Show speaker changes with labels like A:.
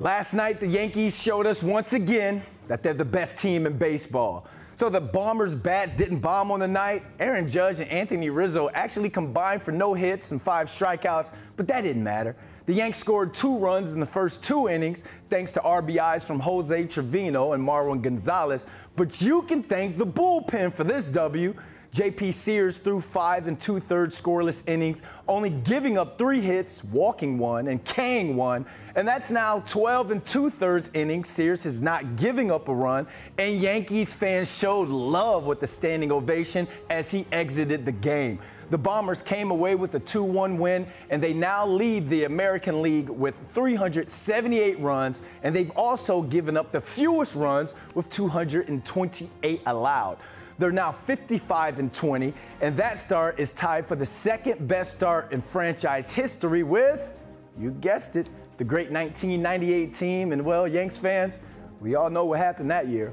A: Last night, the Yankees showed us once again that they're the best team in baseball. So the Bombers' bats didn't bomb on the night. Aaron Judge and Anthony Rizzo actually combined for no hits and five strikeouts, but that didn't matter. The Yanks scored two runs in the first two innings thanks to RBIs from Jose Trevino and Marwin Gonzalez. But you can thank the bullpen for this W. JP Sears threw five and two thirds scoreless innings, only giving up three hits, walking one, and Kang one. And that's now 12 and two thirds innings. Sears is not giving up a run. And Yankees fans showed love with the standing ovation as he exited the game. The Bombers came away with a 2 1 win, and they now lead the American League with 378 runs, and they've also given up the fewest runs with 228 allowed. They're now 55 and 20, and that start is tied for the second best start in franchise history with, you guessed it, the great 1998 team. And well, Yanks fans, we all know what happened that year.